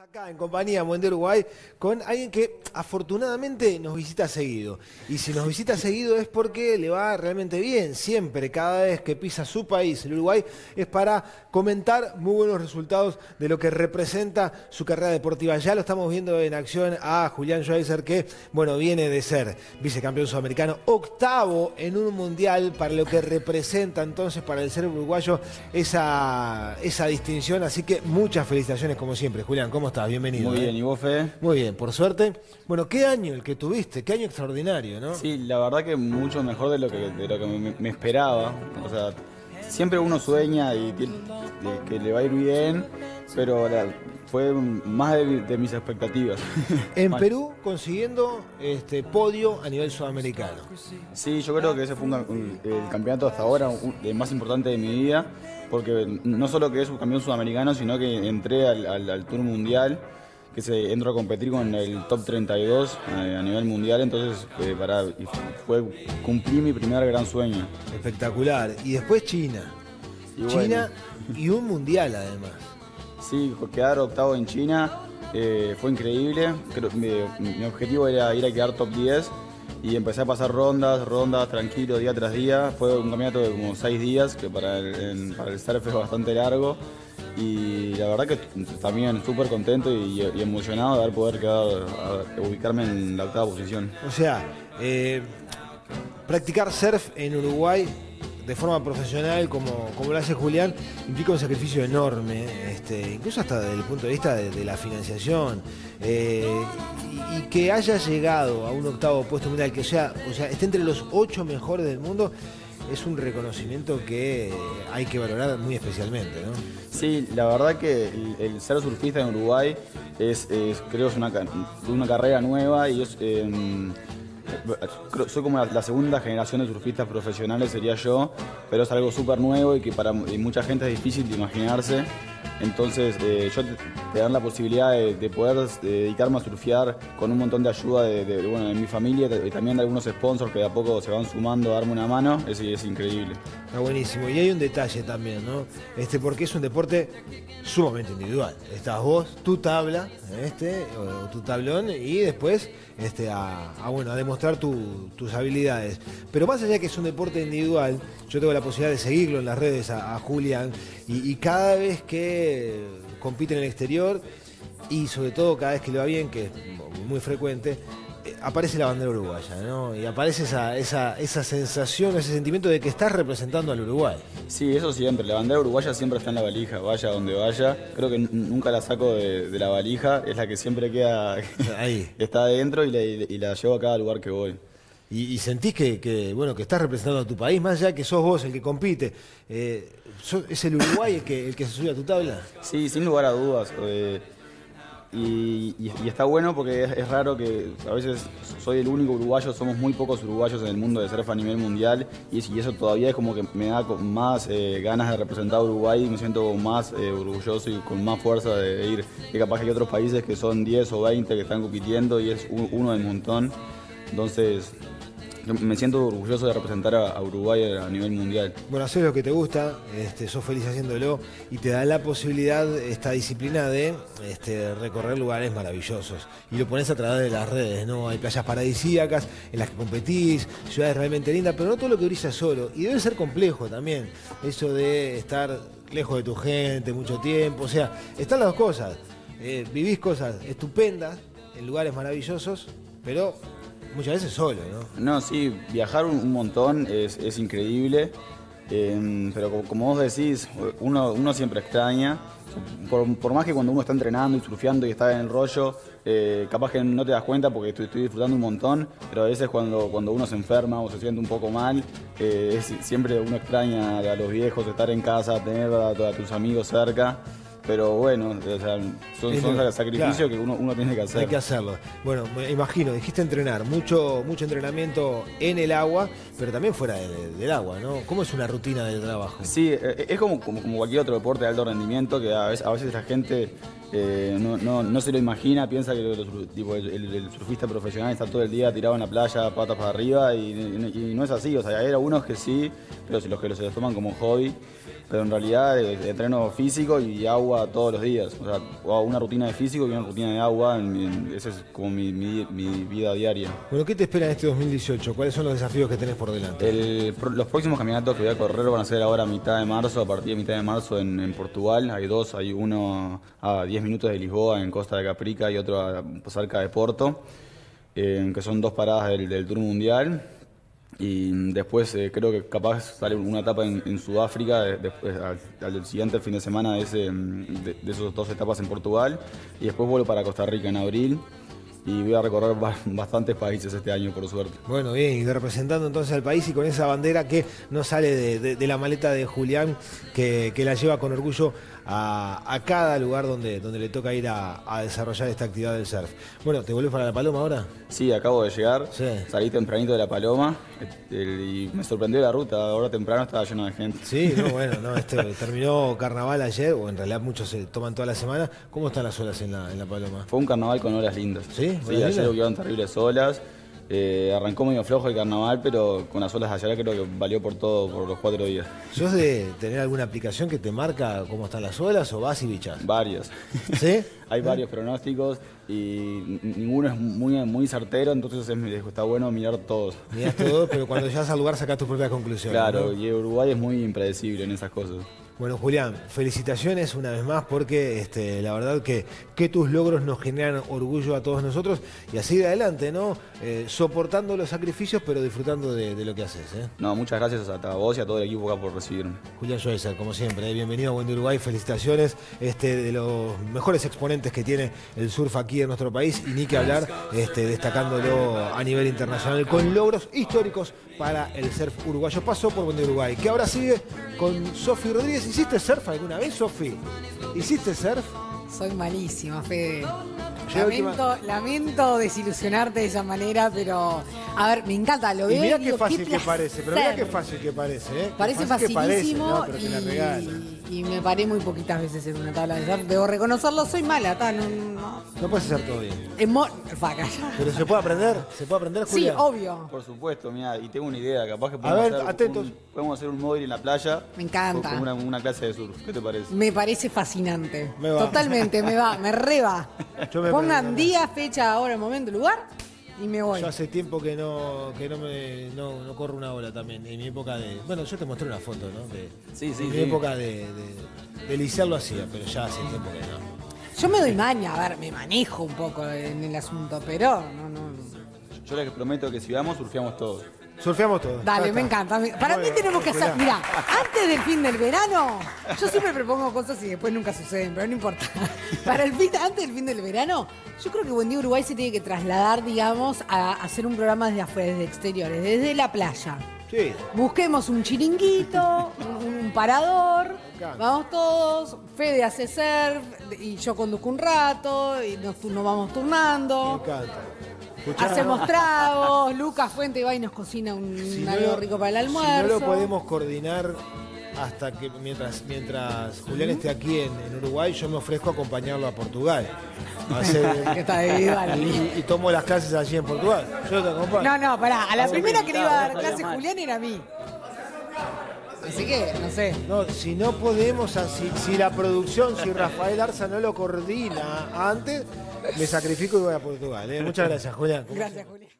acá en compañía Buen de Uruguay con alguien que afortunadamente nos visita seguido. Y si nos visita seguido es porque le va realmente bien. Siempre, cada vez que pisa su país, el Uruguay, es para comentar muy buenos resultados de lo que representa su carrera deportiva. Ya lo estamos viendo en acción a Julián Schweizer, que, bueno, viene de ser vicecampeón sudamericano, octavo en un mundial, para lo que representa entonces para el ser uruguayo esa, esa distinción. Así que muchas felicitaciones como siempre. Julián, ¿cómo estás? Bienvenido. Muy ¿eh? bien, ¿y vos, Fede? Muy bien, por suerte. Bueno, qué año el que tuviste, qué año extraordinario, ¿no? Sí, la verdad que mucho mejor de lo que, de lo que me, me esperaba. O sea, siempre uno sueña y de que le va a ir bien, pero la- fue más de, de mis expectativas. En. Perú consiguiendo este podio a nivel sudamericano. Sí, yo creo que ese fue un- un- el campeonato hasta ahora un- el más importante de mi vida, porque no solo que es un campeón sudamericano, sino que entré al, al- al Tour Mundial, que se entró a competir con el top 32 eh, a nivel mundial, entonces eh, para, fue, cumplí mi primer gran sueño. Espectacular. Y después China. Y bueno. China y un mundial además. Sí, quedar octavo en China eh, fue increíble. Creo- mi, mi objetivo era ir a quedar top 10 y empecé a pasar rondas, rondas, tranquilo, día tras día. Fue un campeonato de como 6 días, que para el, en- para el surf es bastante largo. Y la verdad que también súper contento y, emocionado de haber poder quedar, a- ubicarme en la octava posición. O sea, eh, practicar surf en Uruguay de forma profesional, como, como lo hace Julián, implica un sacrificio enorme, este, incluso hasta desde el punto de vista de, de la financiación. eh, y, y que haya llegado a un octavo puesto mundial, que sea, o sea, esté entre los ocho mejores del mundo, es un reconocimiento que hay que valorar muy especialmente, ¿no? Sí, la verdad que el, el ser surfista en Uruguay es, creo es una, una carrera nueva y es em, soy como la, segunda generación de surfistas profesionales sería yo, pero es algo súper nuevo y que para mucha gente es difícil de imaginarse. Entonces, eh, yo te, dan la posibilidad de, de poder eh, dedicarme a surfear con un montón de ayuda de, bueno, de mi familia y también de algunos sponsors que de a poco se van sumando a darme una mano. Es, es increíble. Está buenísimo. Y hay un detalle también, ¿no? Este, porque es un deporte sumamente individual. Estás vos, tu tabla, este, o tu tablón, y después este, a, bueno, a demostrar tu- tus habilidades. Pero más allá de que es un deporte individual, yo tengo la posibilidad de seguirlo en las redes a, a Julián, y cada vez que compite en el exterior, y sobre todo cada vez que le va bien, que es muy frecuente, eh, aparece la bandera uruguaya, ¿no? Y aparece esa, esa, esa sensación, ese sentimiento de que estás representando al Uruguay. Sí, eso siempre. La bandera uruguaya siempre está en la valija, vaya donde vaya. Creo que nunca la saco de, de la valija, es la que siempre queda, Ahí. está adentro y la, y la llevo a cada lugar que voy. Y, sentís que, bueno, que estás representando a tu país, más allá que sos vos el que compite. eh, ¿Es el Uruguay el que, el que se sube a tu tabla? Sí, sin lugar a dudas. eh, y, está bueno porque es, raro que a veces soy el único uruguayo, somos muy pocos uruguayos en el mundo de surf a nivel mundial y, es- y eso todavía es como que me da más eh, ganas de representar a Uruguay y me siento más orgulloso y con más fuerza de ir. Que capaz que hay otros países que son 10 o 20 que están compitiendo y es u- uno del montón. Entonces me siento orgulloso de representar a, Uruguay a nivel mundial. Bueno, haces lo que te gusta, este, sos feliz haciéndolo y te da la posibilidad, esta disciplina de este, recorrer lugares maravillosos. Y lo pones a través de las redes, ¿no? Hay playas paradisíacas en las que competís, ciudades realmente lindas, pero no todo lo que brilla solo. Y debe ser complejo también, eso de estar lejos de tu gente mucho tiempo. O sea, están las dos cosas. Eh, vivís cosas estupendas en lugares maravillosos, pero muchas veces solo, ¿no? No, sí, viajar un, montón es, es increíble, eh, pero como, vos decís, uno, uno siempre extraña, por, por más que cuando uno está entrenando y surfeando y está en el rollo, eh, capaz que no te das cuenta porque estoy, estoy disfrutando un montón, pero a veces cuando, cuando uno se enferma o se siente un poco mal, eh, es- siempre uno extraña a los viejos, estar en casa, tener a tus amigos cerca. Pero bueno, o sea, son, son lo- sacrificios claro. que uno, uno tiene que hacer. Hay que hacerlo. Bueno, me imagino, dijiste entrenar, mucho, mucho entrenamiento en el agua, pero también fuera de- de- del agua, ¿no? ¿Cómo es una rutina del trabajo? Sí, eh, es como, como, como cualquier otro deporte de alto rendimiento que a veces, a veces la gente eh, no, no, no se lo imagina, piensa que los- tipo, el, surfista profesional está todo el día tirado en la playa, patas para arriba, y, y no es así. O sea, hay algunos que sí, pero los que se los toman como hobby. Pero en realidad eh, entreno físico y agua todos los días. O sea, una rutina de físico y una rutina de agua. en- en- esa es como mi, mi- mi vida diaria. Bueno, ¿qué te espera en este 2018? ¿Cuáles son los desafíos que tenés por delante? El- los próximos campeonatos que voy a correr van a ser ahora a mitad de marzo, a partir de mitad de marzo en, en Portugal. Hay dos, hay uno a 10 minutos de Lisboa en Costa de Caprica y otro a- cerca de Porto, eh, que son dos paradas del, Tour Mundial. Y después eh, creo que capaz sale una etapa en, Sudáfrica, de- después, al, al siguiente fin de semana de, ese, mm, de, esas dos etapas en Portugal. Y después vuelvo para Costa Rica en abril. Y voy a recorrer ba- bastantes países este año, por suerte. Bueno, bien, y representando entonces al país y con esa bandera que no sale de, la maleta de Julián, que la lleva con orgullo a, a cada lugar donde, donde le toca ir a, a desarrollar esta actividad del surf. Bueno, ¿te vuelves para la paloma ahora? Sí, acabo de llegar. Sí. Salí tempranito de la Paloma el- y me sorprendió la ruta. Ahora temprano estaba lleno de gente. Sí, no, bueno, no, este, terminó carnaval ayer, o en realidad muchos se toman toda la semana. ¿Cómo están las olas en la, en la paloma? Fue un carnaval con olas lindas. ¿Sí? Sí, ¿Olas ayer hubieron terribles olas. Eh, arrancó medio flojo el carnaval, pero con las olas de ayer creo que valió por todo, por los cuatro días. ¿Sos de tener alguna aplicación que te marca cómo están las olas o vas y bichas? Varios. ¿Sí? Hay varios pronósticos y ninguno es muy, muy certero, entonces es- está bueno mirar todos. Mirás todo, pero cuando llegas al lugar sacás tus propias conclusiones. Claro, ¿no? y Uruguay es muy impredecible en esas cosas. Bueno, Julián, felicitaciones una vez más porque este, la verdad que, que tus logros nos generan orgullo a todos nosotros y así de adelante, ¿no? Eh, soportando los sacrificios, pero disfrutando de, de lo que haces. ¿eh? No, muchas gracias a a vos y a todo el equipo acá por recibirme. Julián Schweizer, como siempre, ¿eh? bienvenido a Buen de Uruguay, felicitaciones este, de los mejores exponentes que tiene el surf aquí en nuestro país y ni que hablar, este, destacándolo a nivel internacional con logros históricos para el surf uruguayo. Pasó por Buen de Uruguay, que ahora sigue con Sofi Rodríguez. ¿Hiciste surf alguna vez, Sofi? ¿Hiciste surf? Soy malísima, Fede. Lamento, lamento desilusionarte de esa manera, pero a ver, me encanta, lo Y veo. mirá y qué digo, fácil que parece, pero mirá qué fácil que parece, ¿eh? Qué Parece fácil que parece, facilísimo no, pero y, y me paré muy poquitas veces en una tabla de surf. Debo reconocerlo, soy mala, ta, no, no- No puedes hacer todo bien. en mo- fa, calla. Pero se puede aprender, se puede aprender, Sí, Julián. obvio. Por supuesto, mira, y tengo una idea, capaz que A podemos, ver, hacer, atentos. Un, podemos hacer un móvil en la playa. Me encanta. Con una, una clase de surf, ¿qué te parece? Me parece fascinante. Me va. Totalmente, me va, me reba. Pongan día, fecha, hora, momento, lugar y me voy. Yo hace tiempo que no que no me no, no corro una ola también. En mi época de. Bueno, yo te mostré una foto, ¿no? De, Sí, sí, en mi sí. época de, de, de lo hacía, pero ya hace tiempo que no. Yo me doy maña, a ver, me manejo un poco en el asunto, pero no, no. Yo les prometo que si vamos, surfeamos todos. Surfeamos todo. Dale, Ya me está. encanta. Para Muy mí bien, tenemos que hacer, mira, antes del fin del verano, yo siempre propongo cosas y después nunca suceden, pero no importa. Para el fin, antes del fin del verano, yo creo que Buen Día Uruguay se tiene que trasladar, digamos, a hacer un programa desde afuera, desde exteriores, desde la playa. Sí. Busquemos un chiringuito, un, parador, encanta. vamos todos, Fede hace surf y yo conduzco un rato y nos, nos vamos Me turnando. encanta. Escuchá, Hacemos tragos, Lucas Fuente va y nos cocina un, si algo no- rico para el Si almuerzo. no lo podemos coordinar hasta que mientras mientras Julián esté aquí en, en Uruguay, yo me ofrezco a acompañarlo a Portugal. A hacer- Que está de igual. y, y tomo las clases allí en Portugal. Yo te acompaño. No, no, pará. A la primera que le iba a dar invitados, no clase estaría mal. Julián era a mí. Así que, no sé. No, si no podemos, si, si la producción, si Rafael Arza no lo coordina antes, me sacrifico y voy a Portugal. ¿eh? Muchas gracias, Julián. Gracias, Julián.